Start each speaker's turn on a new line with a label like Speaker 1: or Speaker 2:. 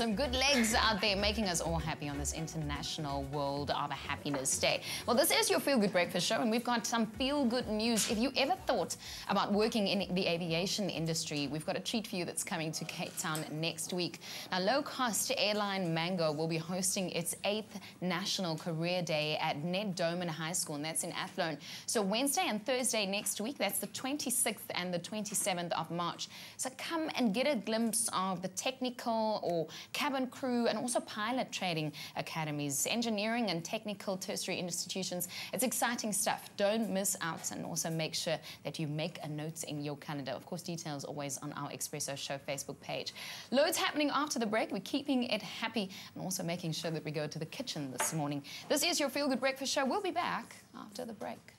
Speaker 1: Some good legs out there making us all happy on this International World of Happiness Day. Well, this is your Feel Good Breakfast Show, and we've got some feel good news. If you ever thought about working in the aviation industry, we've got a treat for you that's coming to Cape Town next week. Now, low cost airline Mango will be hosting its eighth National Career Day at Ned Doman High School, and that's in Athlone. So, Wednesday and Thursday next week, that's the 26th and the 27th of March. So, come and get a glimpse of the technical or cabin crew, and also pilot training academies, engineering and technical tertiary institutions. It's exciting stuff. Don't miss out and also make sure that you make a note in your calendar. Of course, details always on our Expresso Show Facebook page. Loads happening after the break. We're keeping it happy and also making sure that we go to the kitchen this morning. This is your Feel Good Breakfast Show. We'll be back after the break.